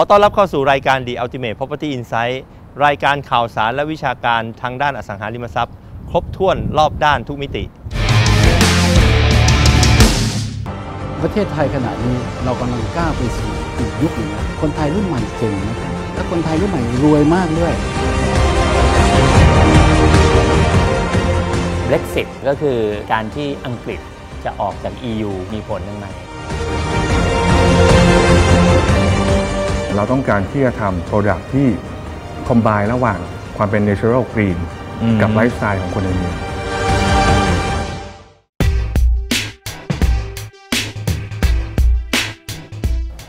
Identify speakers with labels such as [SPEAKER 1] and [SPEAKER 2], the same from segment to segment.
[SPEAKER 1] ขอต้อนรับเข้าสู่รายการ The Ultimate Property Insight รายการข่าวสารและวิชาการทางด้านอสังหาริมทรัพย์ ครบถ้วนรอบด้านทุกมิติ
[SPEAKER 2] ประเทศไทยขณะนี้เรากำลังก้าวไปสู่อีกยุคหนึ่งแล้วคนไทยรุ่นใหม่เก่งนะครับและคนไทยรุ่นใหม่รวยมากด้วย
[SPEAKER 3] Brexit ก็คือการที่อังกฤษจะออกจาก EU มีผลยังไง
[SPEAKER 4] เราต้องการที่จะทำโปรดักที่คอมบ n e ระหว่างความเป็น natural green
[SPEAKER 1] อืม
[SPEAKER 4] กับไลฟ์สไตล์ของคนในเมือง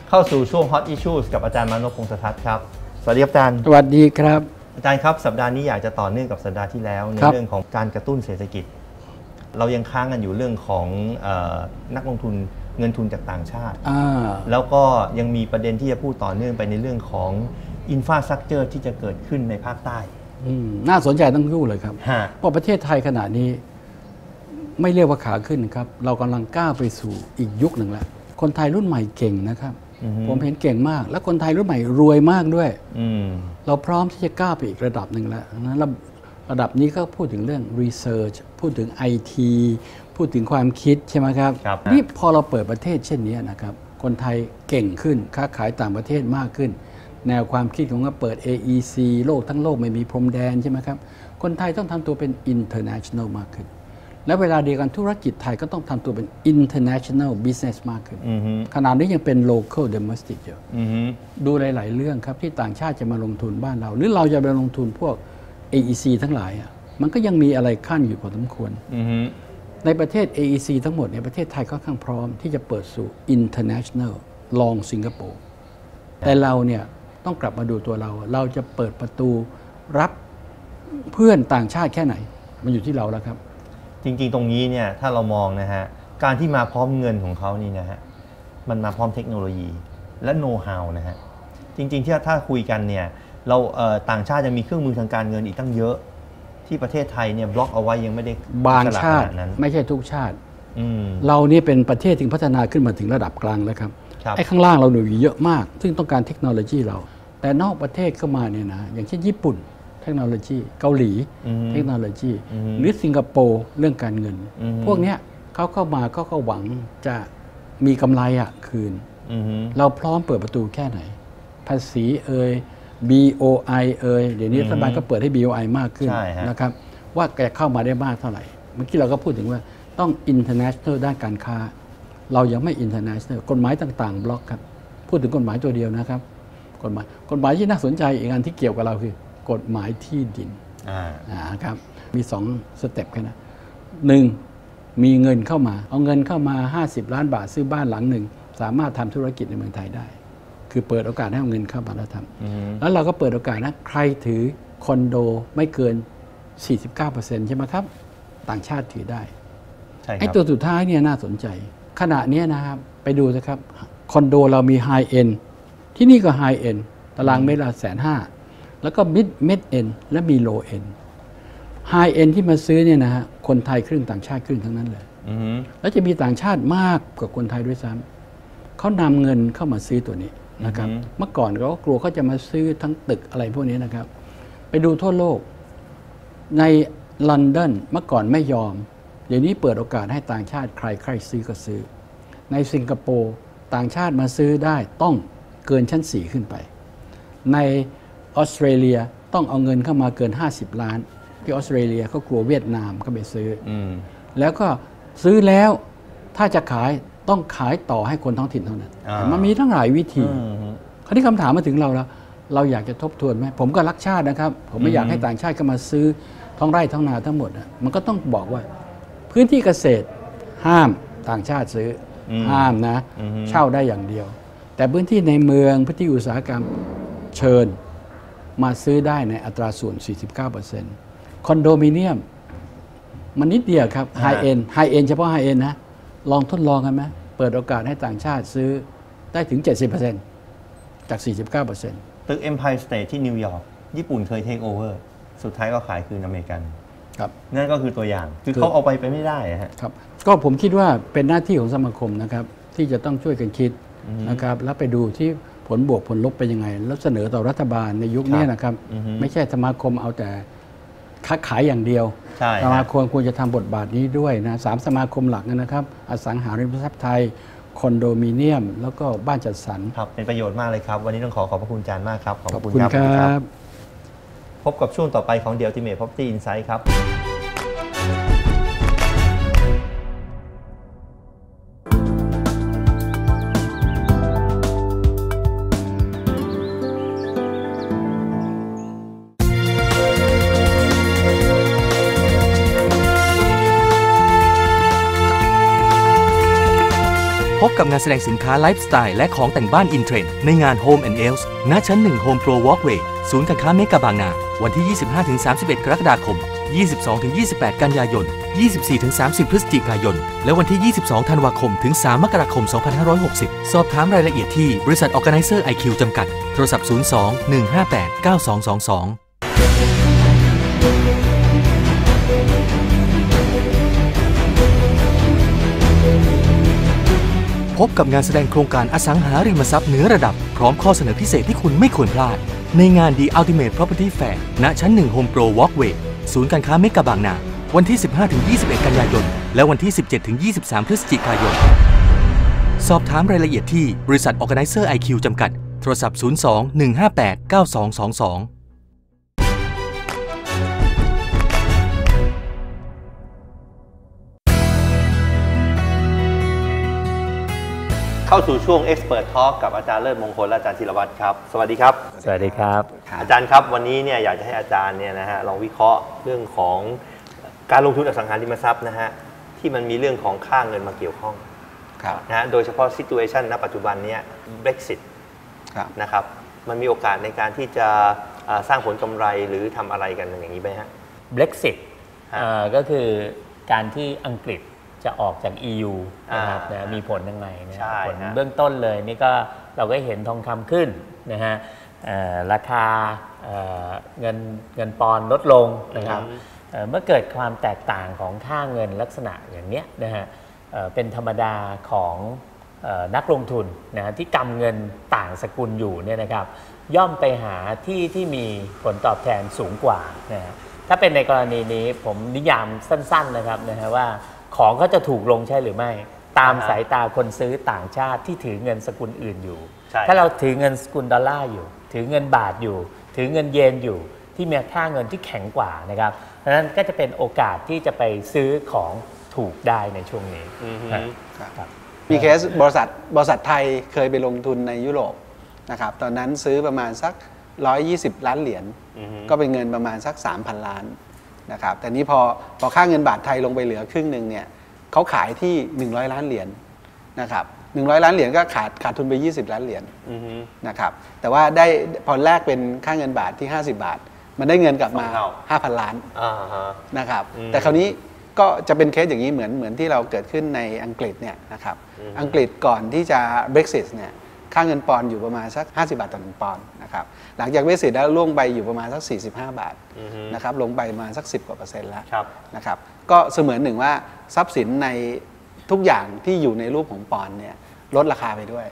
[SPEAKER 1] เข้าสู่ช่วง Hot Issues กับอาจารย์มานพพงศทัศน์ครับ สวัสดีครับอาจารย์
[SPEAKER 2] สวัสดีครับ
[SPEAKER 1] อาจารย์ครับ สัปดาห์นี้อยากจะต่อเนื่องกับสัปดาห์ที่แล้ว ใน
[SPEAKER 2] ครับ
[SPEAKER 1] เรื่องของการกระตุ้นเศรษฐกิจ เรายังค้างกันอยู่เรื่องของเออนักลงทุน เงินทุนจากต่างชาติ
[SPEAKER 2] อ่า
[SPEAKER 1] แล้วก็ยังมีประเด็นที่จะพูดต่อเนื่องไปในเรื่องของอินฟาสตรักเจอร์ที่จะเกิดขึ้นในภาคใต้
[SPEAKER 2] อืมน่าสนใจทั้งคู่เลยครับ
[SPEAKER 1] ฮะ
[SPEAKER 2] เพราะประเทศไทยขณะนี้ ไม่เรียกว่าขาขึ้นครับ เรากำลังก้าวไปสู่อีกยุคหนึ่งแล้ว คนไทยรุ่นใหม่เก่งนะครับ
[SPEAKER 1] อือฮึ
[SPEAKER 2] ผมเห็นเก่งมาก และคนไทยรุ่นใหม่รวยมากด้วย
[SPEAKER 1] อืม
[SPEAKER 2] เราพร้อมที่จะก้าวไปอีกระดับหนึ่งแล้วนะระระดับนี้ก็พูดถึงเรื่อง Research พูดถึง IT พูดถึงความคิดใช่ไหมครับ
[SPEAKER 1] ครับ
[SPEAKER 2] นี่พอเราเปิดประเทศเช่นนี้นะครับ คนไทยเก่งขึ้น ค้าขายต่างประเทศมากขึ้น แนวความคิดของเราเปิด AEC โลกทั้งโลกไม่มีพรมแดนใช่ไหมครับ คนไทยต้องทำตัวเป็น international มากขึ้น และเวลาเดียวกันธุรกิจไทยก็ต้องทำตัวเป็น international business มากขึ้น
[SPEAKER 1] อือฮึ
[SPEAKER 2] ขนาดนี้ยังเป็น local domestic อยู่
[SPEAKER 1] อือฮึ
[SPEAKER 2] ดูหลาย ๆ เรื่องครับที่ต่างชาติจะมาลงทุนบ้านเรา หรือเราจะไปลงทุนพวก AEC ทั้งหลายอะมันก็ยังมีอะไรขั้นอยู่พอสมควร
[SPEAKER 1] อือฮึ
[SPEAKER 2] ในประเทศ AEC ทั้งหมดในยประเทศไทยค่อนข้างพร้อมที่จะเปิดสู่ international ลองสิงคโปร์แต่เราเนี่ยต้องกลับมาดูตัวเรา เราจะเปิดประตูรับเพื่อนต่างชาติแค่ไหน มันอยู่ที่เราแล้วครับ
[SPEAKER 1] จริงๆ ตรงนี้เนี่ยถ้าเรามองนะฮะ การที่มาพร้อมเงินของเขานี่นะฮะ มันมาพร้อมเทคโนโลยีและโน้ตฮาวนะฮะ จริงๆ ที่ถ้าคุยกันเนี่ยเราเอ่อต่างชาติยังมีเครื่องมือทางการเงินอีกตั้งเยอะ ที่ประเทศไทยเนี่ยบล็อกเอาไว้ยังไม่ได้
[SPEAKER 2] บาง
[SPEAKER 1] อิสระ
[SPEAKER 2] ชาติ
[SPEAKER 1] ขนดนั้น
[SPEAKER 2] ไม่ใช่ทุกชาติ
[SPEAKER 1] อืม
[SPEAKER 2] เรานี่เป็นประเทศที่พัฒนาขึ้นมาถึงระดับกลางแล้วครับ
[SPEAKER 1] ครับ
[SPEAKER 2] ไอ้ข้างล่างเราหนูเยอะมาก ซึ่งต้องการเทคโนโลยีเรา แต่นอกประเทศเข้ามาเนี่ยนะอย่างเช่นญี่ปุ่นเทคโนโลยีเกาหลี
[SPEAKER 1] อืม
[SPEAKER 2] เทคโนโลยี
[SPEAKER 1] อืม
[SPEAKER 2] หรือสิงคโปร์เรื่องการเงิน
[SPEAKER 1] อืม
[SPEAKER 2] พวกเนี้ยเขาเข้ามาก็ก็หวังจะมีกำไรอะคืน
[SPEAKER 1] อือฮึ
[SPEAKER 2] เราพร้อมเปิดประตูแค่ไหน ภาษีเอ่ย BOI เอ่ยเดี๋ยวนี้
[SPEAKER 1] อื
[SPEAKER 2] รั
[SPEAKER 1] ม
[SPEAKER 2] ฐบาลก็เปิดให้ BOI มากขึ้น
[SPEAKER 1] ใช่ฮะ
[SPEAKER 2] นะครับว่าจะเข้ามาได้มากเท่าไหร่ เมื่อกี้เราก็พูดถึงว่าต้อง international ด้านการค้า เรายังไม่ international กฎหมายต่างๆ บล็อกครับ พูดถึงกฎหมายตัวเดียวนะครับ กฎหมายกฎหมายที่น่าสนใจอีกอันที่เกี่ยวกับเราคือ กฎหมายที่ดิน
[SPEAKER 1] อ่า
[SPEAKER 2] อ่าครับมีสอง step แค่นั้นหนึ่งมีเงินเข้ามา เอาเงินเข้ามา 50 ล้านบาทซื้อบ้านหลังหนึ่งสามารถทำธุรกิจในเมืองไทยได้ คือเปิดโอกาสให้เอาเงินเข้ามาแล้วท
[SPEAKER 1] อือฮึำ
[SPEAKER 2] แล้วเราก็เปิดโอกาสนะใครถือคอนโดไม่เกิน 49%ใช่ไหมครับ ต่างชาติถือได้
[SPEAKER 1] ใช่ค
[SPEAKER 2] ไอ้
[SPEAKER 1] รับ
[SPEAKER 2] ตัวสุดท้ายเนี่ยน่าสนใจ ขณะเนี้ยนะครับ ไปดูนะครับ คอนโดเรามี high-end ที่นี่ก็ high-endตารางเมตรละแสนห้าแล้วก็ mid mid-end และมี low-end high-end ที่มาซื้อเนี่ยนะฮะคนไทยครึ่งต่างชาติครึ่งทั้งนั้นเลย
[SPEAKER 1] อือฮึ
[SPEAKER 2] แล้วจะมีต่างชาติมากกว่าคนไทยด้วยซ้ำเขานำเงินเข้ามาซื้อตัวนี้ นะครับ เมื่อก่อนเขาก็กลัวเขาจะมาซื้อทั้งตึกอะไรพวกนี้นะครับ ไปดูทั่วโลก ในลอนดอนเมื่อก่อนไม่ยอม เดี๋ยวนี้เปิดโอกาสให้ต่างชาติใครใครซื้อก็ซื้อ ในสิงคโปร์ต่างชาติมาซื้อได้ต้องเกินชั้น 4 ขึ้นไป ในออสเตรเลียต้องเอาเงินเข้ามาเกิน 50 ล้าน ที่ออสเตรเลียเขากลัวเวียดนามก็ไปซื้ออ
[SPEAKER 1] อืม
[SPEAKER 2] แล้วก็ซื้อแล้วถ้าจะขาย ต้องขายต่อให้คนท้องถิ่นเท่านั้น
[SPEAKER 1] อ่า
[SPEAKER 2] มันมีทั้งหลายวิธี
[SPEAKER 1] อืมฮึ
[SPEAKER 2] คราวนี้คำถามมาถึงเราแล้ว เราอยากจะทบทวนไหมผมก็รักชาตินะครับ ผมไม่อยากให้ต่างชาติเข้ามาซื้อท้องไร่ท้องนาทั้งหมดอะมันก็ต้องบอกว่า พื้นที่เกษตรห้ามต่างชาติซื้ออ
[SPEAKER 1] ม
[SPEAKER 2] ห้ามนะ
[SPEAKER 1] อือฮึ
[SPEAKER 2] เช่าได้อย่างเดียว แต่พื้นที่ในเมืองพื้นที่อุตสาหกรรมเชิญมาซื้อได้ในอัตราส่วน 49%คอนโดมิเนียม มันนิดเดียวครับไฮเอ็นไฮเอ็นเฉพาะไฮเอ็นนะ ลองทดลองกันไหม เปิดโอกาสให้ต่างชาติซื้อได้ถึง 70%จาก 49%
[SPEAKER 1] ตึก Empire State ที่นิวยอร์กญี่ปุ่นเคยเทคโอเวอร์สุดท้ายก็ขายคืนอเมริกัน
[SPEAKER 2] ครับ
[SPEAKER 1] นั่นก็คือตัวอย่างคือ
[SPEAKER 2] คือ
[SPEAKER 1] เขาเอาไปไปไม่ได้อะฮะ
[SPEAKER 2] ครับก็ผมคิดว่าเป็นหน้าที่ของสมาคมนะครับ ที่จะต้องช่วยกันคิดนะครับ แล้วไปดูที่ผลบวกผลลบเป็นยังไง แล้วเสนอต่อรัฐบาลในยุคนี้นะครับ
[SPEAKER 1] อือฮึ
[SPEAKER 2] ไม่ใช่สมาคมเอาแต่ ค้าขายอย่างเดียว
[SPEAKER 1] ใช่
[SPEAKER 2] สมา
[SPEAKER 1] ฮะ
[SPEAKER 2] คมควรจะทำบทบาทนี้ด้วยนะสามสมาคมหลักนะครับ อสังหาริมทรัพย์ไทยคอนโดมิเนียม แล้วก็บ้านจัดสรร
[SPEAKER 1] ครับเป็นประโยชน์มากเลยครับ วันนี้ต้องขอขอบพระคุณอาจารย์มากครับ
[SPEAKER 2] ขอบคุณครับ
[SPEAKER 1] พบกับช่วงต่อไปของเดียวทีเมทพ p ตี้อินไซด์ครับ
[SPEAKER 5] พบกับงานแสดงสินค้าไลฟ์สไตล์และของแต่งบ้านอินเทรนด์ในงาน Home and Else ณชั้น 1 Home Pro Walkway ศูนย์การค้าเมกะบางนา วันที่ 25-31 กรกฎาคม 22-28 กันยายน 24-30 พฤศจิกายน และวันที่ 22 ธันวาคม ถึง 3 มกราคม 2560 สอบถามรายละเอียดที่บริษัท Organizer IQ จำกัด โทรศัพท์ 02 158 9222 พบกับงานแสดงโครงการอสังหาริมทรัพย์เหนือระดับ พร้อมข้อเสนอพิเศษที่คุณไม่ควรพลาด ในงาน The Ultimate Property Fair ณชั้น 1 Home Pro Walkway ศูนย์การค้าเมกะบางนา วันที่ 15-21 กันยายน และวันที่ 17-23 พฤศจิกายน สอบถามรายละเอียดที่บริษัท Organizer IQ จำกัด โทรศัพท์ 02 158 9222
[SPEAKER 1] เข้าสู่ช่วง Expert Talk กับอาจารย์เลิศมงคลและอาจารย์ธีรวัตรครับ สวัสดีครับ
[SPEAKER 3] สวัสดีครับ
[SPEAKER 1] อาจารย์ครับวันนี้เนี่ยอยากจะให้อาจารย์เนี่ยนะฮะลองวิเคราะห์เรื่องของการลงทุนอสังหาริมทรัพย์นะฮะที่มันมีเรื่องของค่าเงินมาเกี่ยวข้อง
[SPEAKER 6] ครับ
[SPEAKER 1] นะฮะโดยเฉพาะ situation ณปัจจุบันเนี้ย Brexit
[SPEAKER 6] ครับ
[SPEAKER 1] นะครับมันมีโอกาสในการที่จะอ่าสร้างผลกำไรหรือทำอะไรกันอย่างนี้ไหมฮะ
[SPEAKER 3] Brexit
[SPEAKER 1] ฮะ
[SPEAKER 3] เอ่อก็คือการที่อังกฤษ จะออกจาก EU นะครับ
[SPEAKER 1] อ่า
[SPEAKER 3] นะมีผลยังไงนะ
[SPEAKER 1] ใช่
[SPEAKER 3] ผล
[SPEAKER 1] ฮะ
[SPEAKER 3] เบื้องต้นเลยนี่ก็เราก็เห็นทองคำขึ้นนะฮะเอ่อราคาเอ่อเงินเงินปอนด์ลดลงนะครับเอ่อเมื่อเกิดความแตกต่างของค่าเงินลักษณะอย่างเนี้ยนะฮะเอ่อเป็นธรรมดาของเอ่อนักลงทุนนะฮะที่กำเงินต่างสกุลอยู่เนี่ยนะครับ ย่อมไปหาที่ที่มีผลตอบแทนสูงกว่านะฮะถ้าเป็นในกรณีนี้ผมนิยามสั้น ๆนะครับนะฮะว่า ของก็จะถูกลงใช่หรือไม่ ตาม
[SPEAKER 1] อ่าฮะ
[SPEAKER 3] สายตาคนซื้อต่างชาติที่ถือเงินสกุลอื่นอยู่
[SPEAKER 1] ใช่
[SPEAKER 3] ถ้าเราถือเงินสกุลดอลลาร์อยู่ ถือเงินบาทอยู่ ถือเงินเยนอยู่ ที่มีค่าเงินที่แข็งกว่านะครับดังนั้นก็จะเป็นโอกาสที่จะไปซื้อของถูกได้ในช่วงนี้
[SPEAKER 1] อือฮึ
[SPEAKER 3] ครับ
[SPEAKER 6] มีเคสบริษัทบริษัทไทยเคยไปลงทุนในยุโรปนะครับตอนนั้นซื้อประมาณสัก 120 ล้านเหรียญ
[SPEAKER 1] อือฮึ
[SPEAKER 6] ก็เป็นเงินประมาณสัก 3,000 ล้าน นะครับแต่นี้พอพอค่าเงินบาทไทยลงไปเหลือครึ่งหนึ่งเนี่ยเขาขายที่ 100 ล้านเหรียญนะครับ100ล้านเหรียญก็ขาดขาดทุนไป 20 ล้านเหรียญ
[SPEAKER 1] อือฮึ
[SPEAKER 6] นะครับแต่ว่าได้พอแลกเป็นค่าเงินบาทที่ 50 บาท มันได้เงินกลับมา
[SPEAKER 1] สองเท่า
[SPEAKER 6] 5,000 ล้าน
[SPEAKER 1] อ่าฮะ
[SPEAKER 6] นะครับ
[SPEAKER 1] อืม
[SPEAKER 6] แต่คราวนี้ก็จะเป็นเคสอย่างนี้เหมือนเหมือนที่เราเกิดขึ้นในอังกฤษเนี่ยนะครับ
[SPEAKER 1] อืม
[SPEAKER 6] อังกฤษก่อนที่จะ Brexit เนี่ย ค่าเงินปอนด์อยู่ประมาณสัก 50 บาทต่อหนึ่งปอนด์นะครับหลังจาก Brexit แล้วล่วงไปอยู่ประมาณสัก 45 บาท
[SPEAKER 1] อือฮึ
[SPEAKER 6] นะครับลงไปประมาณสัก 10 กว่าเปอร์เซ็นต์แล้ว
[SPEAKER 1] ครับ
[SPEAKER 6] นะครับก็เสมือนหนึ่งว่าทรัพย์สินในทุกอย่างที่อยู่ในรูปของปอนด์เนี่ยลดราคาไปด้วย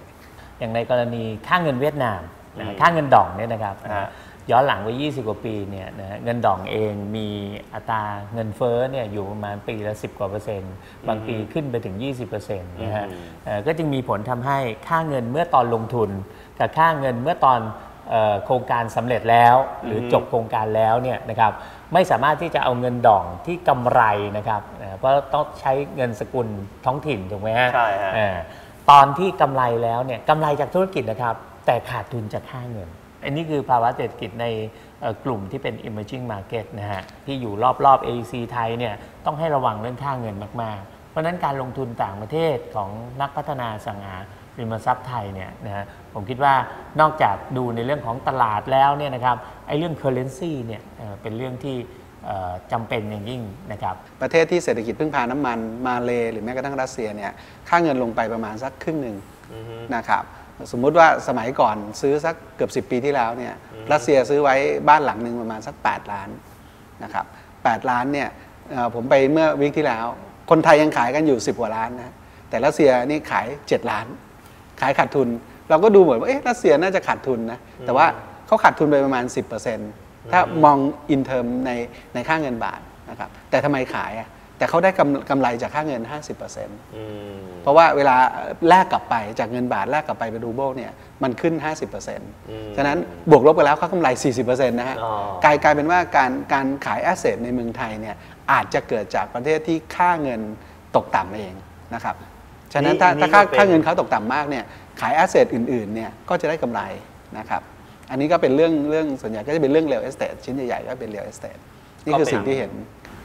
[SPEAKER 3] อย่างในกรณีค่าเงินเวียดนามนะ
[SPEAKER 1] อื
[SPEAKER 3] ฮะ
[SPEAKER 1] ม
[SPEAKER 3] ค่าเงินดองเนี่ยนะครับ
[SPEAKER 1] ฮะ
[SPEAKER 3] ย้อนหลังไป 20 กว่าปีเนี่ยนะฮะเงินดองเองมีอัตราเงินเฟ้อเนี่ยอยู่ประมาณปีละ 10 กว่าเปอร์เซ็นต์บางปีขึ้นไปถึง 20เปอร์เซ็นต์นะฮะ
[SPEAKER 1] อืม
[SPEAKER 3] เอ่อก็จึงมีผลทำให้ค่าเงินเมื่อตอนลงทุน กับค่าเงินเมื่อตอนเอ่อโครงการสำเร็จแล้ว หรืออ
[SPEAKER 1] ม
[SPEAKER 3] จบโครงการแล้วเนี่ยนะครับไม่สามารถที่จะเอาเงินดองที่กำไรนะครับเอ่อเพราะต้องใช้เงินสกุลท้องถิ่นถูกไหมฮะ
[SPEAKER 1] ใช่ฮะ
[SPEAKER 3] เอ่อตอนที่กำไรแล้วเนี่ยกำไรจากธุรกิจนะครับ แต่ขาดทุนจากค่าเงิน อันนี้คือภาวะเศรษฐกิจในเอ่อกลุ่มที่เป็น emerging market นะฮะ ที่อยู่รอบๆ AEC ไทยเนี่ยต้องให้ระวังเรื่องค่าเงินมากๆ เพราะฉะนั้นการลงทุนต่างประเทศของนักพัฒนาอสังหาริมทรัพย์ไทยเนี่ยนะฮะผมคิดว่านอกจากดูในเรื่องของตลาดแล้วเนี่ยนะครับไอ้เรื่อง currency เนี่ยเอ่อเป็นเรื่องที่เอ่อจำเป็นอย่างยิ่งนะครับ
[SPEAKER 6] ประเทศที่เศรษฐกิจพึ่งพาน้ำมันมาเลหรือแม้กระทั่งรัสเซียเนี่ยค่าเงินลงไปประมาณสักครึ่งหนึ่งนะครับ สมมุติว่าสมัยก่อนซื้อสักเกือบ 10 ปีที่แล้วเนี่ยรัสเซียซื้อไว้บ้านหลังหนึ่งประมาณสัก 8 ล้านนะครับ8ล้านเนี่ยเอ่อผมไปเมื่อ week ที่แล้ว คนไทยยังขายกันอยู่ 10กว่าล้านนะแต่รัสเซียนี่ขาย 7 ล้าน ขายขาดทุน เราก็ดูเหมือนว่าเอ๊ะรัสเซียน่าจะขาดทุนนะแต่ว่าเขาขาดทุนไปประมาณ 10%ถ้ามอง in term ในในค่าเงินบาทนะครับแต่ทำไมขายอะ แต่เขาได้กำกำไรจากค่าเงิน 50%เพราะว่าเวลาแลกกลับไปจากเงินบาทแลกกลับไปเป็นรูเบิลเนี่ยมันขึ้น 50%ฉะนั้นบวกลบไปแล้วเขากำไร 40%นะฮะ
[SPEAKER 3] อ๋อ
[SPEAKER 6] กลายกลายเป็นว่าการการขาย asset ในเมืองไทยเนี่ยอาจจะเกิดจากประเทศที่ค่าเงินตกต่ำเองนะครับ ฉะนั้นถ้า
[SPEAKER 1] นี่
[SPEAKER 6] ถ้าค่า
[SPEAKER 1] ก็เป็น
[SPEAKER 6] ค่าเงินเขาตกต่ำมากเนี่ยขาย asset อื่นๆเนี่ยก็จะได้กำไรนะครับ อันนี้ก็เป็นเรื่องเรื่องส่วนใหญ่ก็จะเป็นเรื่อง real estate ชิ้นใหญ่ๆก็เป็น real estateนี่คือสิ่งที่เห็น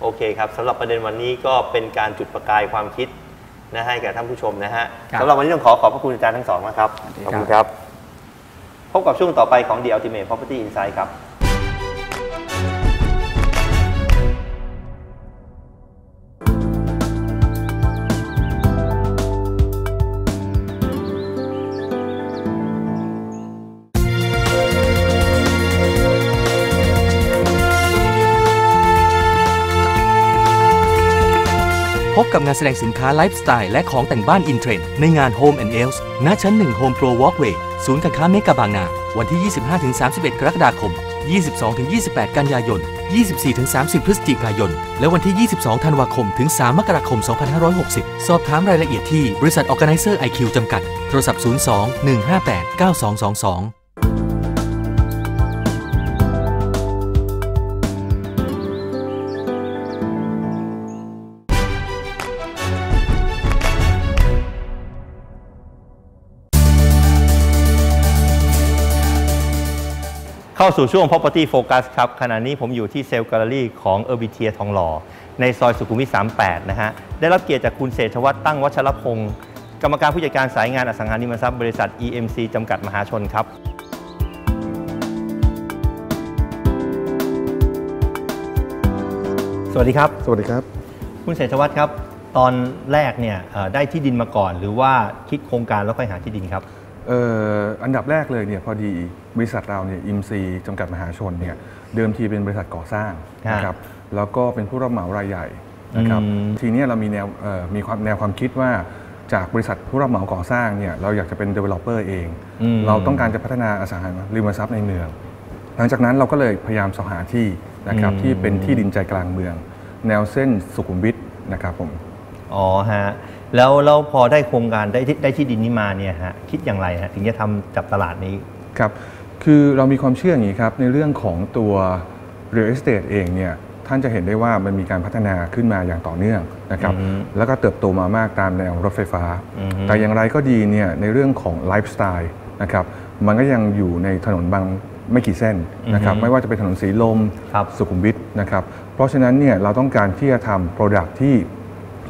[SPEAKER 1] โอเคครับสำหรับประเด็นวันนี้ก็เป็นการจุดประกายความคิดนะให้แก่ท่านผู้ชมนะฮะ
[SPEAKER 2] ครับ
[SPEAKER 1] สำหรับวันนี้ต้องขอขอบพระคุณอาจารย์ทั้งสองนะครับ
[SPEAKER 2] สวัสดี
[SPEAKER 1] ขอบ
[SPEAKER 2] ครับ
[SPEAKER 1] คุณครับ พบกับช่วงต่อไปของ The Ultimate Property Insight ครับ
[SPEAKER 5] พบกับงานแสดงสินค้าไลฟ์สไตล์และของแต่งบ้าน in trend ในงาน Home and Else ณชั้น 1 Home Pro Walkway ศูนย์การค้าเมกะบางนา วันที่ 25-31 กรกฎาคม 22-28 กันยายน 24-30 พฤศจิกายน และวันที่ 22 ธันวาคม ถึง 3 มกราคม 2560 สอบถามรายละเอียดที่บริษัท Organizer IQ จำกัด โทรศัพท์ 02 158 9222
[SPEAKER 1] เข้าสู่ช่วง Property Focus ครับ ขณะนี้ผมอยู่ที่ sales gallery ของ Urbitia ทองหล่อ ในซอยสุขุมวิท 38 นะฮะ ได้รับเกียรติจากคุณเศรษฐวัฒน์ตั้งวัชรพงศ์กรรมการผู้จัดการสายงานอสังหาริมทรัพย์บริษัท EMC จำกัดมหาชนครับสวัสดีครับ
[SPEAKER 4] สวัสดีครับ
[SPEAKER 1] คุณเศรษฐวัฒน์ครับ ตอนแรกเนี่ยเอ่อได้ที่ดินมาก่อน หรือว่าคิดโครงการแล้วค่อยหาที่ดินครับ
[SPEAKER 4] เอ่ออันดับแรกเลยเนี่ยพอดีบริษัทเราเนี่ยอิมซีจำกัดมหาชนเนี่ยเดิมทีเป็นบริษัทก่อสร้าง
[SPEAKER 1] ฮะ
[SPEAKER 4] นะครับแล้วก็เป็นผู้รับเหมารายใหญ่นะครับ
[SPEAKER 1] อืม
[SPEAKER 4] ทีเนี้ยเรามีแนวเอ่อมีความแนวความคิดว่าจากบริษัทผู้รับเหมาก่อสร้างเนี่ยเราอยากจะเป็น developer เอง
[SPEAKER 1] อืม
[SPEAKER 4] เราต้องการจะพัฒนาอสังหาริมทรัพย์ในเมือง หลังจากนั้นเราก็เลยพยายามสอหาที่นะครับ
[SPEAKER 1] อืม
[SPEAKER 4] ที่เป็นที่ดินใจกลางเมือง แนวเส้นสุขุมวิทนะครับผม
[SPEAKER 1] อ๋อฮะ แล้วแล้วพอได้โครงการได้ที่ได้ที่ดินนี้มาเนี่ยฮะคิดอย่างไรฮะถึงจะทำจับตลาดนี้
[SPEAKER 4] ครับคือเรามีความเชื่ออย่างนี้ครับในเรื่องของตัว real estate เองเนี่ยท่านจะเห็นได้ว่ามันมีการพัฒนาขึ้นมาอย่างต่อเนื่องนะครับ
[SPEAKER 1] อือฮึ
[SPEAKER 4] แล้วก็เติบโตมามากตามแนวรถไฟฟ้า
[SPEAKER 1] อือฮึ
[SPEAKER 4] แต่อย่างไรก็ดีเนี่ยในเรื่องของไลฟ์สไตล์นะครับมันก็ยังอยู่ในถนนบางไม่กี่เส้นนะครับ
[SPEAKER 1] อือฮึ
[SPEAKER 4] ไม่ว่าจะเป็นถนนสีลม
[SPEAKER 1] ครับ
[SPEAKER 4] สุขุมวิทนะครับเพราะฉะนั้นเนี่ยเราต้องการที่จะทำ product ที่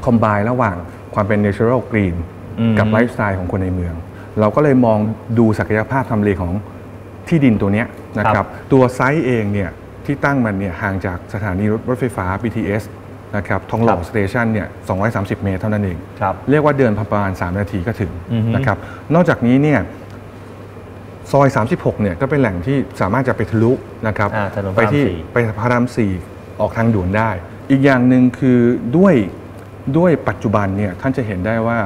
[SPEAKER 4] combine ระหว่าง ความเป็น natural green
[SPEAKER 1] อืม
[SPEAKER 4] กับไลฟ์สไตล์ของคนในเมือง เราก็เลยมองดูศักยภาพทำเลของที่ดินตัวเนี้ยนะค
[SPEAKER 1] รั
[SPEAKER 4] บตัว site เองเนี่ยที่ตั้งมันเนี่ยห่างจากสถานีรถไฟฟ้า BTS นะครับทองหล่อ
[SPEAKER 1] ครับ
[SPEAKER 4] station เนี่ย 230 เมตรเท่านั้นเอง
[SPEAKER 1] ครับ
[SPEAKER 4] เรียกว่าเดินประมาณ 3 นาทีก็ถึง
[SPEAKER 1] อือฮึ
[SPEAKER 4] นะครับ นอกจากนี้เนี่ยซอย 36 เนี่ยก็เป็นแหล่งที่สามารถจะไปทะลุนะครับ
[SPEAKER 1] อ่าถนนพ
[SPEAKER 4] ไประ
[SPEAKER 1] ราม
[SPEAKER 4] ที่
[SPEAKER 1] สี่
[SPEAKER 4] ไปพระรามสี่ออกทางด่วนได้ อีกอย่างหนึ่งคือด้วย ด้วยปัจจุบันเนี่ยท่านจะเห็นได้ว่า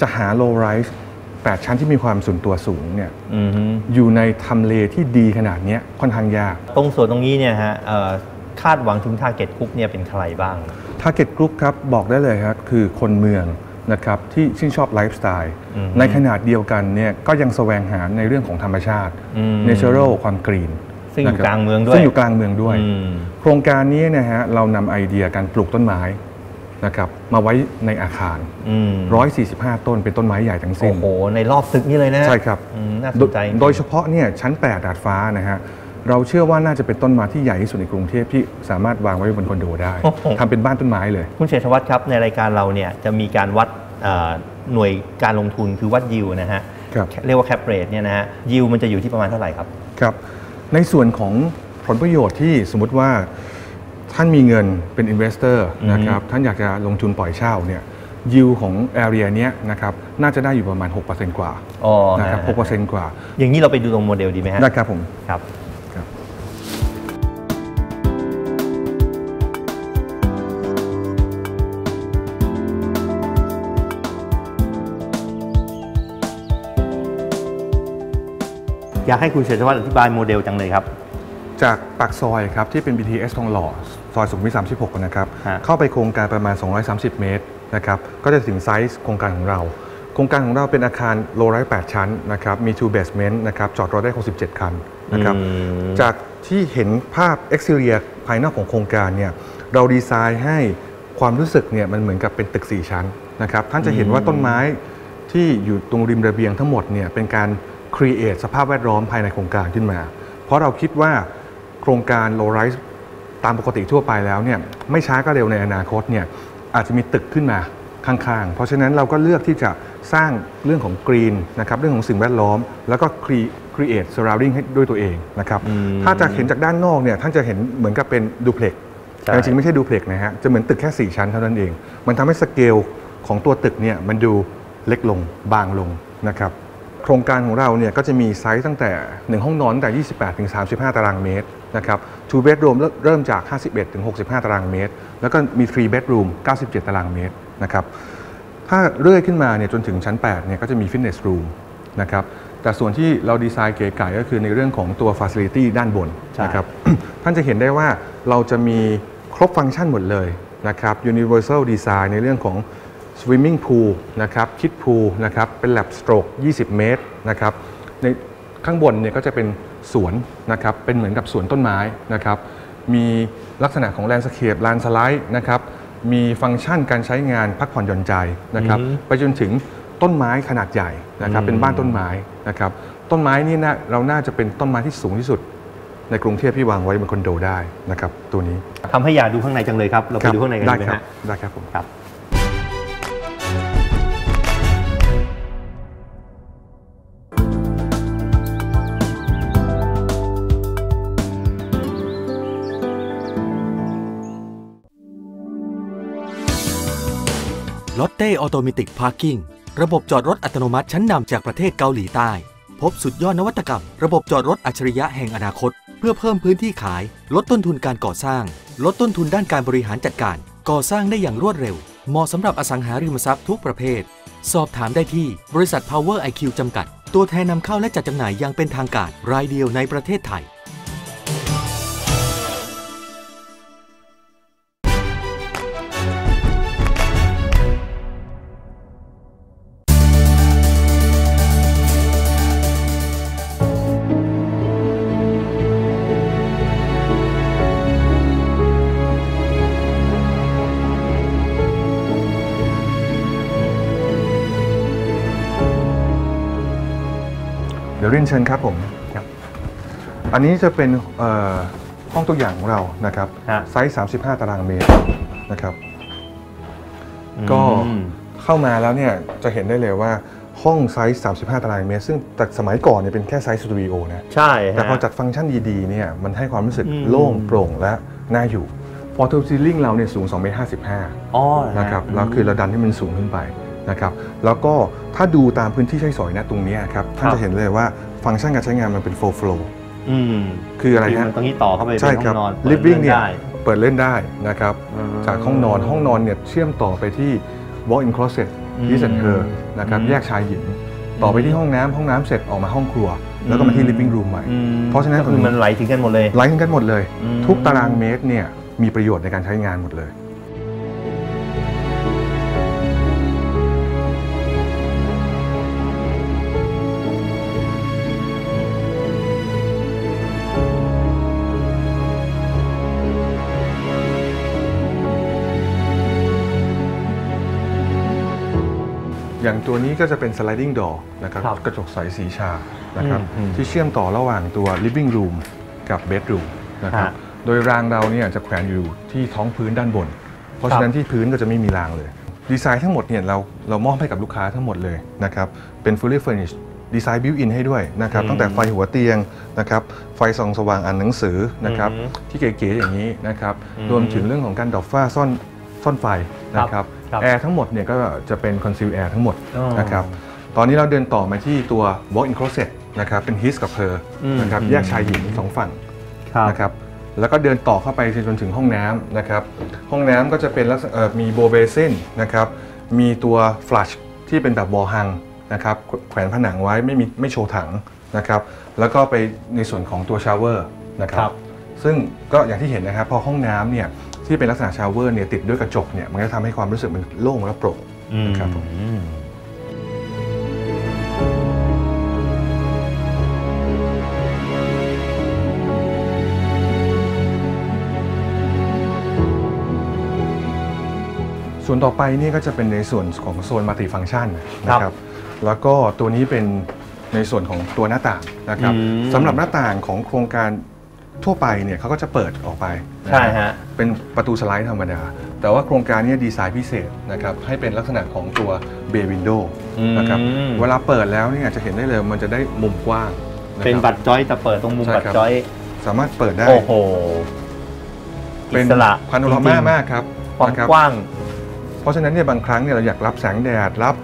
[SPEAKER 4] จะหา low rise 8ชั้นที่มีความส่วนตัวสูงเนี่ย
[SPEAKER 1] อือฮึ
[SPEAKER 4] อยู่ในทำเลที่ดีขนาดเนี้ยค่อนข้างยาก
[SPEAKER 1] ตรงส่วนตรงนี้เนี่ยฮะเอ่อคาดหวังถึง target group เนี่ยเป็นใครบ้าง
[SPEAKER 4] target group ครับบอกได้เลยครับคือคนเมืองนะครับที่ชื่นชอบไลฟ์สไตล์
[SPEAKER 1] อืม
[SPEAKER 4] ในขณะเดียวกันเนี่ยก็ยังแสวงหาในเรื่องของธรรมชาติ
[SPEAKER 1] อืม
[SPEAKER 4] Natural ความกรีน
[SPEAKER 1] ซึ่งอยู่
[SPEAKER 4] นะครับ
[SPEAKER 1] กลางเมืองด้วย
[SPEAKER 4] ซึ่งอยู่กลางเมืองด้วย
[SPEAKER 1] อืม
[SPEAKER 4] โครงการนี้นะฮะเรานำไอเดียการปลูกต้นไม้ นะครับมาไว้ในอาคาร
[SPEAKER 1] อืม
[SPEAKER 4] 145 ต้นเป็นต้นไม้ใหญ่ทั้งสิ้
[SPEAKER 1] โอ้
[SPEAKER 4] น
[SPEAKER 1] โห ในรอบตึกนี้เลยนะ
[SPEAKER 4] ใช่ครับ
[SPEAKER 1] อืมน่าส
[SPEAKER 4] โด
[SPEAKER 1] นใจจริง
[SPEAKER 4] โดยเฉพาะเนี่ยชั้น 8 ดาดฟ้านะฮะเราเชื่อว่าน่าจะเป็นต้นไม้ที่ใหญ่ที่สุดในกรุงเทพที่สามารถวางไว้บนคอนโดได้
[SPEAKER 1] โอ้โห
[SPEAKER 4] ทำเป็นบ้านต้นไม้เลย
[SPEAKER 1] คุณเศรษฐวัฒน์ครับในรายการเราเนี่ยจะมีการวัดเอ่อหน่วยการลงทุนคือวัดยิวนะฮะ
[SPEAKER 4] ครับ
[SPEAKER 1] เรียกว่า cap rate เนี่ยนะฮะ yield มันจะอยู่ที่ประมาณเท่าไหร่ครับ
[SPEAKER 4] ครับ ในส่วนของผลประโยชน์ที่สมมุติว่า ท่านมีเงินเป็น investor
[SPEAKER 1] อืม
[SPEAKER 4] นะครับท่านอยากจะลงทุนปล่อยเช่าเนี่ยยิวของ area เนี้ยนะครับน่าจะได้อยู่ประมาณ 6%กว่า
[SPEAKER 1] อ๋อ
[SPEAKER 4] นะครับ
[SPEAKER 1] ฮะ
[SPEAKER 4] 6%กว่า
[SPEAKER 1] อย่างนี้เราไปดูตรงโมเดลดีไหมฮะ
[SPEAKER 4] ได้ครับผม
[SPEAKER 1] ครับ
[SPEAKER 4] ครับ
[SPEAKER 1] อยากให้คุณเศรษฐวัฒน์อธิบายโมเดลจังเลยครับ
[SPEAKER 4] จากปากซอยครับที่เป็น BTS ทองหล่อซอยสุขุมวิท36นะครับ
[SPEAKER 1] ฮะ
[SPEAKER 4] เข้าไปโครงการประมาณ 230 เมตรนะครับก็จะถึงไซส์โครงการของเรา โครงการของเราเป็นอาคารโลไร้8ชั้นนะครับมี two basement นะครับจอดรถได้ 67 คันนะครับ
[SPEAKER 1] อืม
[SPEAKER 4] จากที่เห็นภาพ exterior ภายนอกของโครงการเนี่ยเราดีไซน์ให้ความรู้สึกเนี่ยมันเหมือนกับเป็นตึก 4 ชั้นนะครับท่านจะเห็นว่าต้นไม้ที่อยู่ตรงริมระเบียงทั้งหมดเนี่ยเป็นการ create สภาพแวดล้อมภายในโครงการขึ้นมา เพราะเราคิดว่าโค รงการ low rise ตามปกติทั่วไปแล้วเนี่ยไม่ช้าก็เร็วในอนาคตเนี่ยอาจจะมีตึกขึ้นมาข้างๆ เพราะฉะนั้นเราก็เลือกที่จะสร้างเรื่องของกรีนนะครับเรื่องของสิ่งแวดล้อม แล้วก็ cre- create surrounding ให้ด้วยตัวเองนะครับ
[SPEAKER 1] อืม
[SPEAKER 4] ถ้าจะเห็นจากด้านนอกเนี่ยท่านจะเห็นเหมือนกับเป็นดูเพล็ก
[SPEAKER 1] ใช่
[SPEAKER 4] แต่จริงๆไม่ใช่ดูเพล็กนะฮะจะเหมือนตึกแค่ 4 ชั้นเท่านั้นเอง มันทำให้สเกลของตัวตึกเนี่ยมันดูเล็กลงบางลงนะครับโครงการของเราเนี่ยก็จะมีไซส์ตั้งแต่ 1 ห้องนอนตั้งแต่ 28 ถึง 35 ตารางเมตร นะครับ two bedroom เริ่มเริ่มจาก 51ถึง65 ตารางเมตร แล้วก็มี three bedroom 97 ตารางเมตรนะครับถ้าเรื่อยขึ้นมาเนี่ยจนถึงชั้น8เนี่ยก็จะมี fitness room นะครับแต่ส่วนที่เราดีไซน์เก๋ไก๋ก็คือในเรื่องของตัวฟ a ซิลิตี้ด้านบน
[SPEAKER 1] ใช่
[SPEAKER 4] นะครับท่านจะเห็นได้ว่าเราจะมีครบฟังก์ชันหมดเลยนะครับ Universal Design ในเรื่องของ Swimming Pool นะครับ Kid Pool นะครับ เป็น Lap Stroke 20 เมตรนะครับ ในข้างบนเนี่ยก็จะเป็น สวนนะครับเป็นเหมือนกับสวนต้นไม้นะครับมีลักษณะของแลนด์สเคปลานสไลด์นะครับมีฟังก์ชันการใช้งานพักผ่อนหย่อนใจนะครับ
[SPEAKER 1] อือฮึ
[SPEAKER 4] ไปจนถึงต้นไม้ขนาดใหญ่นะครับ
[SPEAKER 1] อืม
[SPEAKER 4] เป็นบ้านต้นไม้นะครับต้นไม้นี่นะเราน่าจะเป็นต้นไม้ที่สูงที่สุด ในกรุงเทพที่วางไว้บนคอนโดได้นะครับตัวนี้
[SPEAKER 1] ทำให้อยากดูข้างในจังเลยครับ เราไปดูข้างในกัน
[SPEAKER 4] ได้
[SPEAKER 1] ดีไหม
[SPEAKER 4] ครับ
[SPEAKER 1] ฮะ
[SPEAKER 4] ได้ครับผม
[SPEAKER 1] ครับ
[SPEAKER 5] Lotte Automatic Parking ระบบจอดรถอัตโนมัติชั้นนำจากประเทศเกาหลีใต้ พบสุดยอดนวัตกรรม ระบบจอดรถอัจฉริยะแห่งอนาคต เพื่อเพิ่มพื้นที่ขาย ลดต้นทุนการก่อสร้าง ลดต้นทุนด้านการบริหารจัดการ ก่อสร้างได้อย่างรวดเร็ว เหมาะสำหรับอสังหาริมทรัพย์ทุกประเภท สอบถามได้ที่บริษัท Power IQ จำกัด ตัวแทนนำเข้าและจัดจำหน่ายอย่างเป็นทางการรายเดียวในประเทศไทย
[SPEAKER 4] เดี๋ยวเรียนเชิญครับผม
[SPEAKER 1] ครับ
[SPEAKER 4] อันนี้จะเป็นเอ่อห้องตัวอย่างของเรานะครับ
[SPEAKER 1] ฮะ
[SPEAKER 4] ไซส์ 35 ตารางเมตรนะครับ ก็
[SPEAKER 1] อืม
[SPEAKER 4] เข้ามาแล้วเนี่ยจะเห็นได้เลยว่าห้องไซส์ 35 ตารางเมตร ซึ่งแต่สมัยก่อนเนี่ยเป็นแค่ไซส์สตูดิโอนะ
[SPEAKER 1] ใช่ฮะ
[SPEAKER 4] แต่พอจัดฟังก์ชันดีๆเนี่ยมันให้ความรู้สึก
[SPEAKER 1] อืม
[SPEAKER 4] โล่งโปร่งและน่าอยู่ floor to ceiling เราเนี่ยสูง2เมตร55
[SPEAKER 1] อ๋อ
[SPEAKER 4] นะครับแล้วคือเราดันให้มันสูงขึ้นไปนะครับแล้วก็ถ้าดูตามพื้นที่ใช้สอยนะตรงเนี้ยครับท่านจะเห็นเลยว่า ฟังก์ชันการใช้งานมันเป็น full flow
[SPEAKER 1] อืม
[SPEAKER 4] คืออะไรฮะ
[SPEAKER 1] มันตรงนี้ต่อเข้าไปเป็น
[SPEAKER 4] ใช่
[SPEAKER 1] ห้
[SPEAKER 4] ครั
[SPEAKER 1] อบงนอนปิด
[SPEAKER 4] living เนี่ย
[SPEAKER 1] ได้
[SPEAKER 4] เปิดเล่นได้นะครับ
[SPEAKER 1] อืม
[SPEAKER 4] จากห้องนอนห้องนอนเนี่ยเชื่อมต่อไปที่ walk-in closet
[SPEAKER 1] อืม
[SPEAKER 4] ที่เซนเ e อร์นะครับ
[SPEAKER 1] อืม
[SPEAKER 4] แยกชายหญิง ต่อไปที่ห้องน้ำห้องน้ำเสร็จออกมาห้องครัว แล้วก็มาที่ living room ใหม่
[SPEAKER 1] อืม
[SPEAKER 4] เพราะฉะนั้น
[SPEAKER 1] ก็คือมันไหลถึงกันหมดเลย
[SPEAKER 4] ไลน์กันหมดเลย
[SPEAKER 1] อืม
[SPEAKER 4] ทุกตารางเมตรเนี่ยมีประโยชน์ในการใช้งานหมดเลย อย่างตัวนี้ก็จะเป็น sliding door นะครับ
[SPEAKER 1] ครับ
[SPEAKER 4] กระจกใสสีชานะครับ
[SPEAKER 1] อืมอืม
[SPEAKER 4] ที่เชื่อมต่อระหว่างตัว living room กับ bedroom นะครับ
[SPEAKER 1] ฮะ
[SPEAKER 4] โดยรางเราเนี่ยจะแขวนอยู่ที่ท้องพื้นด้านบน เพราะ
[SPEAKER 1] ครับ
[SPEAKER 4] ฉะนั้นที่พื้นก็จะไม่มีรางเลย ดีไซน์ทั้งหมดเนี่ยเราเรามอบให้กับลูกค้าทั้งหมดเลยนะครับเป็น fully furnished ดีไซน์ built in ให้ด้วยนะครับตั้งแต่ไฟหัวเตียงนะครับไฟส่องสว่างอ่านหนังสือนะครับ
[SPEAKER 1] อือฮึ
[SPEAKER 4] ที่เก๋ๆอย่างนี้นะครับ
[SPEAKER 1] อืม
[SPEAKER 4] รวมถึงเรื่องของการดอกฟ้าซ่อน ซ่อนไฟนะครับ
[SPEAKER 1] ครับ
[SPEAKER 4] แอร์ทั้งหมดเนี่ยก็จะเป็น conceal air ทั้งหมด
[SPEAKER 1] อ๋อ
[SPEAKER 4] นะครับตอนนี้เราเดินต่อมาที่ตัว walk-in closet นะครับเป็น his กับ her
[SPEAKER 1] อืม
[SPEAKER 4] นะครับ
[SPEAKER 1] อืม
[SPEAKER 4] แยกชายหญิงสองฝั่ง
[SPEAKER 1] ครับ
[SPEAKER 4] นะครับแล้วก็เดินต่อเข้าไปจนถึงห้องน้ำนะครับห้องน้ำก็จะเป็นลักษณะเอ่อมี bowl basin นะครับมีตัว flush ที่เป็นแบบ wall hung นะครับแขวนผนังไว้ไม่มีไม่โชว์ถังนะครับแล้วก็ไปในส่วนของตัว showerนะค
[SPEAKER 1] ค
[SPEAKER 4] รั
[SPEAKER 1] รับบ
[SPEAKER 4] ซึ่งก็อย่างที่เห็นนะครับพอห้องน้ำเนี่ย ที่เป็นลักษณะ shower เนี่ยติดด้วยกระจกเนี่ยมันก็ทำให้ความรู้สึกมันโล่งและโปร่งนะครับผม
[SPEAKER 1] อืม
[SPEAKER 4] ส่วนต่อไปนี่ก็จะเป็นในส่วนของโซนมัลติฟัง c t ชันนะค
[SPEAKER 1] ครั
[SPEAKER 4] รับบแล้วก็ตัวนี้เป็นในส่วนของตัวหน้าต่างนะครับ
[SPEAKER 1] อืม
[SPEAKER 4] สำหรับหน้าต่างของโครงการ ทั่วไปเนี่ยเขาก็จะเปิดออกไปน
[SPEAKER 1] ใช่
[SPEAKER 4] ครับ
[SPEAKER 1] ฮะ
[SPEAKER 4] เป็นประตูสไลด์ธรรมดา แต่ว่าโครงการเนี้ดีไซน์พิเศษนะครับให้เป็นลักษณะของตัวเบย์วินโดว์นะครับ
[SPEAKER 1] อืม
[SPEAKER 4] เวลาเปิดแล้วเนี่ยจะเห็นได้เลยมันจะได้มุมกว้างะครับ
[SPEAKER 1] เป็นบัตรจอยแต่เปิดตรงมุม
[SPEAKER 4] ใช่
[SPEAKER 1] บัต
[SPEAKER 4] ครั
[SPEAKER 1] ร
[SPEAKER 4] บ
[SPEAKER 1] จอย
[SPEAKER 4] สามารถเปิดได้
[SPEAKER 1] โอ้โห
[SPEAKER 4] เป็น
[SPEAKER 1] อิสระ
[SPEAKER 4] พาโนรา
[SPEAKER 1] จ
[SPEAKER 4] มา
[SPEAKER 1] ริงๆ
[SPEAKER 4] มากครับ
[SPEAKER 1] ความ
[SPEAKER 4] นะครับ
[SPEAKER 1] กว้าง
[SPEAKER 4] เพราะฉะนั้นเนี่ยบางครั้งเนี่ยเราอยากรับแสงแดด รับ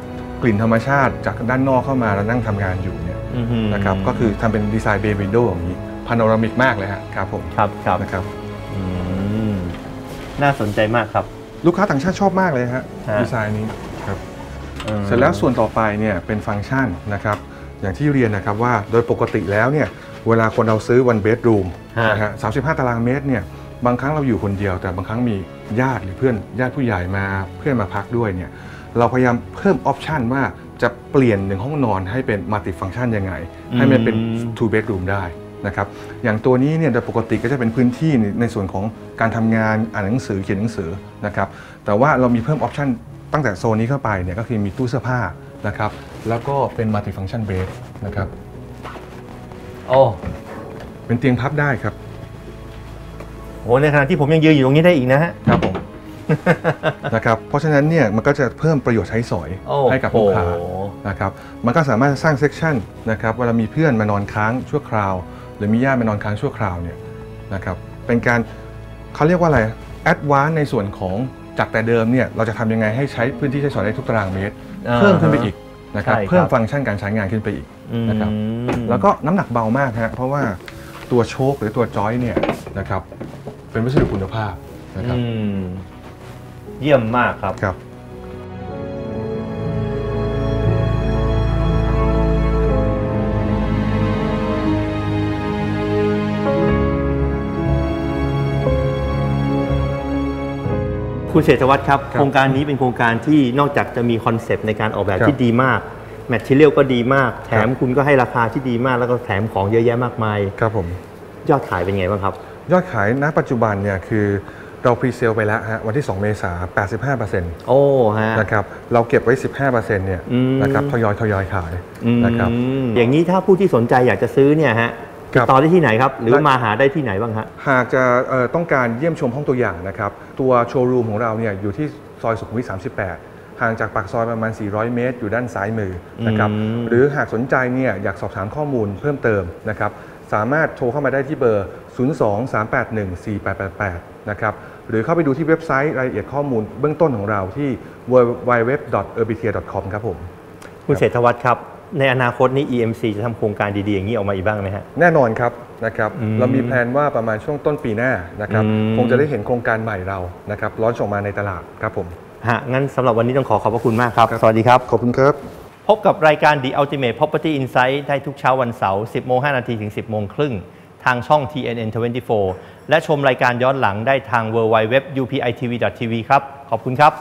[SPEAKER 4] กลิ่นธรรมชาติจากด้านนอกเข้ามาแล้วนั่งทำงานอยู่เนี่ย
[SPEAKER 1] อื้อหือ
[SPEAKER 4] นะครับก็คือทำเป็นดีไซน์เบย์วินโดว์อย่างนี้ พาโนรามิกมากเลยฮะครับผม
[SPEAKER 1] ครับครับ
[SPEAKER 4] นะครับ
[SPEAKER 1] อืมน่าสนใจมากครับ
[SPEAKER 4] ลูกค้าต่างชาติชอบมากเลยฮะ
[SPEAKER 1] ฮะ
[SPEAKER 4] ดีไซน์นี้ครับ
[SPEAKER 1] อืม
[SPEAKER 4] เสร็จแล้วส่วนต่อไปเนี่ยเป็นฟังก์ชันนะครับอย่างที่เรียนนะครับว่าโดยปกติแล้วเนี่ยเวลาคนเราซื้อวันเบดรูม
[SPEAKER 1] ฮะ
[SPEAKER 4] นะฮะสาตารางเมตรเนี่ยบางครั้งเราอยู่คนเดียว แต่บางครั้งมีญาติหรือเพื่อนญาติผู้ใหญ่มาเพื่อนมาพักด้วยเนี่ยเราพยายามเพิ่ม option ว่าจะเปลี่ยนหนึ่งห้องนอนให้เป็น multifunction ยังไง ให้มันเป็น
[SPEAKER 1] อืม
[SPEAKER 4] two bedroom ได้ นะครับอย่างตัวนี้เนี่ยโดยปกติก็จะเป็นพื้นที่ในในส่วนของการทำงานอ่านหนังสือเขียนหนังสือนะครับแต่ว่าเรามีเพิ่ม option ตั้งแต่โซนนี้เข้าไปเนี่ยก็คือมีตู้เสื้อผ้านะครับแล้วก็เป็น multifunction bed นะครับ
[SPEAKER 1] โอ้
[SPEAKER 4] เป็นเตียงพับได้ครับ
[SPEAKER 1] โหในขณะที่ผมยังยืนอยู่ตรงนี้ได้อีกนะฮะ
[SPEAKER 4] ครับผมนะครับเพราะฉะนั้นเนี่ยมันก็จะเพิ่มประโยชน์ใช้สอย
[SPEAKER 1] โอ้
[SPEAKER 4] ให้กับลูกค้า
[SPEAKER 1] โห
[SPEAKER 4] นะครับมันก็สามารถสร้างเซกชันนะครับเวลามีเพื่อนมานอนค้างชั่วคราว หรือมีญาติมานอนค้างชั่วคราวเนี่ยนะครับเป็นการเขาเรียกว่าอะไรแอดวานในส่วนของจากแต่เดิมเนี่ยเราจะทำยังไงให้ใช้พื้นที่ใช้สอยได้ทุกตารางเมตร
[SPEAKER 1] อ่า
[SPEAKER 4] เพิ่มขึ้นไปอีกนะครับ
[SPEAKER 1] ใช่ครับ
[SPEAKER 4] เพิ่มฟังก์ชันการใช้งานขึ้นไปอีกนะครับ
[SPEAKER 1] อืม
[SPEAKER 4] แล้วก็น้ำหนักเบามากฮะเพราะว่าตัวโชคหรือตัวจอยเนี่ยนะครับเป็นวัสดุคุณภาพนะครับ
[SPEAKER 1] อืมเยี่ยมมากครับ
[SPEAKER 4] ครับ
[SPEAKER 1] คุณเศรษฐวัฒน์ครับ
[SPEAKER 4] ครับ
[SPEAKER 1] โครงการนี้เป็นโครงการที่นอกจากจะมีคอนเซปต์ในการออกแบบ
[SPEAKER 4] ครับ
[SPEAKER 1] ที่ดีมากmaterial ก็ดีมาก แถมคุณก็ให้ราคาที่ดีมาก แล้วก็แถมของเยอะแยะมากมาย
[SPEAKER 4] ครับผม
[SPEAKER 1] ยอดขายเป็นไงบ้างครับ
[SPEAKER 4] ยอดขายณปัจจุบันเนี่ยคือเรา presale ไปแล้วฮะวันที่ 2 เมษายน
[SPEAKER 1] โอ้ฮะ
[SPEAKER 4] 85%นะครับเราเก็บไว้ 15%เนี่ย
[SPEAKER 1] อืม
[SPEAKER 4] นะครับทยอยทยอยขายนะครับ
[SPEAKER 1] อืมอย่างนี้ถ้าผู้ที่สนใจอยากจะซื้อเนี่ยฮะ
[SPEAKER 4] ครับติ
[SPEAKER 1] ดต่อได้ที่ไหนครับ หรือ
[SPEAKER 4] ได้
[SPEAKER 1] มาหาได้ที่ไหนบ้างฮะ
[SPEAKER 4] หากจะเอ่อต้องการเยี่ยมชมห้องตัวอย่างนะครับ ตัวโชว์รูมของเราเนี่ยอยู่ที่ซอยสุขุมวิท 38ห่างจากปากซอยประมาณ 400 เมตร อยู่ด้านซ้ายมือนะครับ
[SPEAKER 1] อืม
[SPEAKER 4] หรือหากสนใจเนี่ยอยากสอบถามข้อมูลเพิ่มเติมนะครับ สามารถโทรเข้ามาได้ที่เบอร์ 023814888 นะครับ หรือเข้าไปดูที่เว็บไซต์รายละเอียดข้อมูลเบื้องต้นของเราที่ www.urbitia.com ครับผม
[SPEAKER 1] คุณเศรษฐวัฒน์ครับ ในอนาคตนี้ EMC จะทำโครงการดีๆ อย่างนี้ออกมาอีกบ้างไหมฮะ
[SPEAKER 4] แน่นอนครับนะครับ
[SPEAKER 1] อืม
[SPEAKER 4] เรามีแพลนว่าประมาณช่วงต้นปีหน้านะครับ
[SPEAKER 1] อืม
[SPEAKER 4] คงจะได้เห็นโครงการใหม่เรานะครับร้อนออกมาในตลาดครับผม
[SPEAKER 1] ฮะงั้นสำหรับวันนี้ต้องขอขอบพระคุณมากครับ
[SPEAKER 4] ครับ
[SPEAKER 1] สวัสดีครับ
[SPEAKER 4] ขอบคุณครับ
[SPEAKER 1] พบกับรายการ The Ultimate Property Insight ได้ทุกเช้าวันเสาร์ 10 โมง 5 นาทีถึง 10 โมงครึ่ง ทางช่อง TNN 24 และชมรายการย้อนหลังได้ทาง www.upitv.tv ครับ ขอบคุณครับ